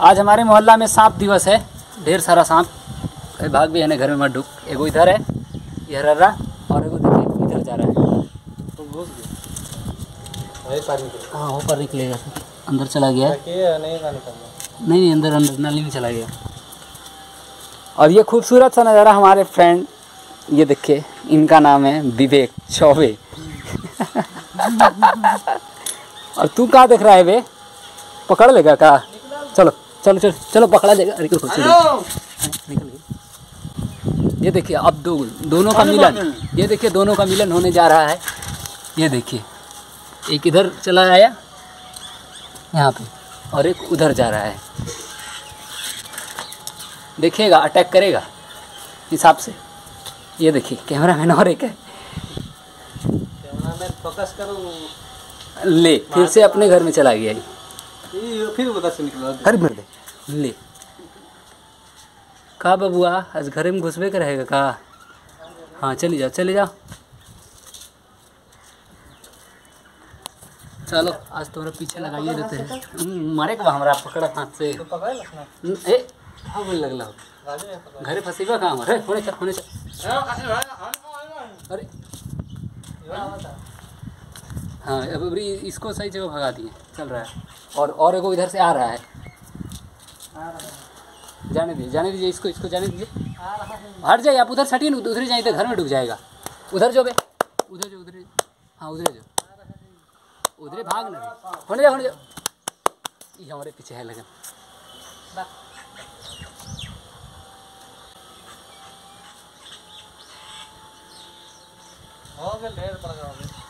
आज हमारे मोहल्ला में सांप दिवस है। ढेर सारा सांप। कहीं भाग भी है ना घर में मत ढुक एगो इधर है ये रहा और एगो देखिए इधर जा रहा है। तो पानी हाँ ऊपर निकलेगा। अंदर चला गया। नहीं नहीं नहीं अंदर अंदर नाली में चला गया। और ये खूबसूरत सा नज़ारा हमारे फ्रेंड ये देखिए इनका नाम है विवेक चौबे। और तू कहाँ देख रहा है बे? पकड़ लेगा कहा? चलो। चलो चलो चलो पकड़ा जाएगा। अरे निकल गई। ये देखिए अब दो दोनों का मिलन। ये देखिए दोनों का मिलन होने जा रहा है। ये देखिए एक इधर चला आया यहाँ पे और एक उधर जा रहा है। देखिएगा अटैक करेगा हिसाब से। ये देखिए कैमरा मैन और एक है। कैमरा में फोकस करो। ले फिर से अपने घर में चला गया ये। ये फिर उधर से निकला अरे मर दे ले। का बबुआ आज घर में घुसबे का रहेगा का हाँ चले जाओ चले जाओ चलो आज तुम्हारा पीछे लगाइए देते हैं। हम्म, मारे का हमारा पकड़ा हाथ से? तो हम्म, ए हाँ बोल लगला घरे फंसीबा कहाँ? हमारे होने चल होने चल अरे। हाँ अभी इसको सही जगह भगा दिए, चल रहा है। और और एगो इधर से आ रहा है। जाने दीजिए जाने दीजिए इसको इसको जाने दीजिए। हट जाइए, आप उधर सटिए ना उधर जाइए तो घर में डूब जाएगा। उधर जो बे, उधर जो, उधर। हाँ उधर जो। उधर भाग ना। होने जाओ होने जाओ ये हमारे पीछे है, लगन। हो पड़ गया